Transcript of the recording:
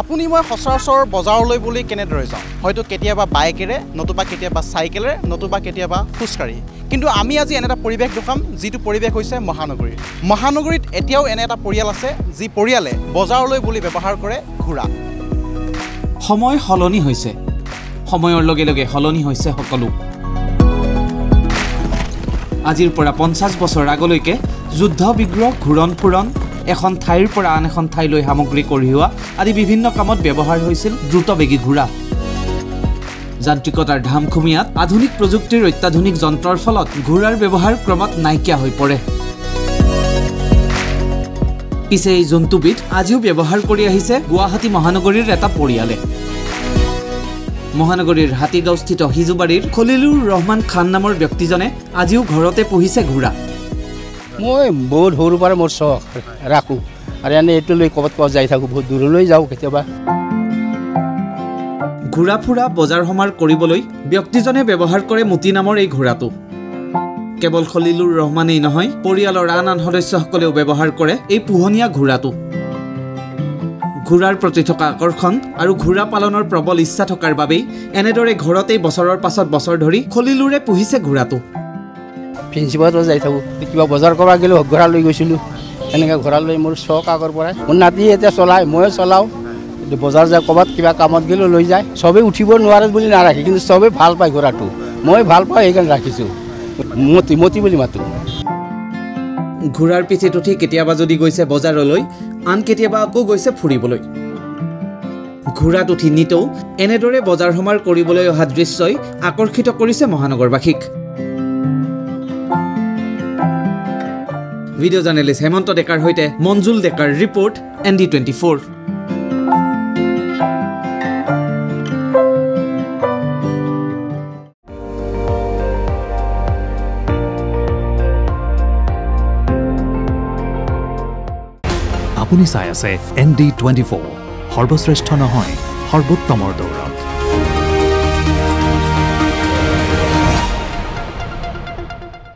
আপুনি মই সচৰাচৰ বজাৰলৈ বুলি কেনেদৰে যাওঁ? হয়তো কেতিয়াবা বাইকেৰে নতুবা কেতিয়াবা চাইকেলেৰে নতুবা কেতিয়াবা খোজকাঢ়ি। কিন্তু আমি আজি এনে এটা পৰিৱেশ দেখুৱাম যিটো পৰিৱেশ হৈছে মহানগৰীত মহানগৰীত এতিয়াও এনে এটা পৰিয়াল আছে যি পৰিয়ালে বজাৰলৈ বুলি ব্যৱহাৰ কৰে ঘোঁৰা। সময় সলনি হৈছে। সময়ৰ লগে লগে সলনি হৈছে সকলো। আজিৰ পৰা পঞ্চাছ বছৰ আগলৈকে যুদ্ধ বিগ্ৰহ ঘূৰণ ফুৰণ এখন ঠাইৰ পৰা আন এখন ঠাইলৈ সামগ্ৰী কঢ়িওৱা আদি বিভিন্ন কামত ব্যৱহাৰ হৈছিল দ্ৰুতবেগী ঘোঁৰা। যান্ত্ৰিকতাৰ ধামখুমীয়াত আধুনিক প্ৰযুক্তিৰ অত্যাধুনিক যন্ত্ৰৰ ফলত ঘোঁৰাৰ ব্যৱহাৰ ক্ৰমত নাইকিয়া হৈ পৰে। পিছে এই জন্তুবিধ আজিও ব্যৱহাৰ কৰি আহিছে গুৱাহাটী মহানগৰীৰ এটা পৰিয়ালে। মহানগৰীৰ হাতীগাঁওস্থিত সিজুবাৰীৰ খলিলুৰ ৰহমান খান নামৰ ব্যক্তিজনে আজিও ঘৰতে পুহিছে ঘোঁৰা। মই বহুত সৰুৰ পৰা মোৰ চখ ৰাখোঁ। আৰু এনে এইটো লৈ ক'ৰবাত ক'ৰবাত যাই থাকোঁ বহুত দূৰলৈ যাওঁ কেতিয়াবা। ঘূৰা ফুৰা বজাৰ সমাৰ কৰিবলৈ ব্যক্তিজনে ব্যৱহাৰ কৰে মুতি নামৰ এই ঘোঁৰাটো। কেৱল খলিলুৰ ৰহমানেই নহয় পৰিয়ালৰ আন আন সদস্যসকলেও ব্যৱহাৰ কৰে এই পোহনীয়া ঘোঁৰাটো। ঘোঁৰাৰ প্ৰতি থকা আকৰ্ষণ আৰু ঘোঁৰা পালনৰ প্ৰবল ইচ্ছা থকাৰ বাবেই এনেদৰে ঘৰতেই বছৰৰ পাছত বছৰ ধৰি খলিলুৰে পুহিছে ঘোঁৰাটো। প্ৰিন্সিপালত যাই থাকোঁ। কিবা বজাৰ কৰিব গ'লেও ঘোঁৰা লৈ গৈছিলোঁ। এনেকৈ ঘোঁৰা লৈ মোৰ চখ আগৰ পৰাই। মোৰ নাতি এতিয়া চলায় ময়ো চলাওঁ। বজাৰ যায় ক'ৰবাত কিবা কামত গ'লেও লৈ যায়। চবেই উঠিব নোৱাৰে বুলি নাৰাখে কিন্তু চবেই ভাল পায় ঘোঁৰাটো। মই ভাল পাওঁ সেইকাৰণে ৰাখিছোঁ। মতি মতি বুলি মাতোঁ। ঘোঁৰাৰ পিঠিত উঠি কেতিয়াবা যদি গৈছে বজাৰলৈ আন কেতিয়াবা আকৌ গৈছে ফুৰিবলৈ। ঘোঁৰাত উঠি নিতৌ এনেদৰে বজাৰ সমাৰ কৰিবলৈ অহা দৃশ্যই আকৰ্ষিত কৰিছে মহানগৰবাসীক। ভিডিঅ' জাৰ্নেলিষ্ট হেমন্ত ডেকাৰ সৈতে মঞ্জুল ডেকাৰ report N D twenty four আপুনি চাই আছে এন ডি টুৱেণ্টি ফ'ৰ সৰ্বশ্ৰেষ্ঠ নহয় সৰ্বোত্তমৰ দৌৰ।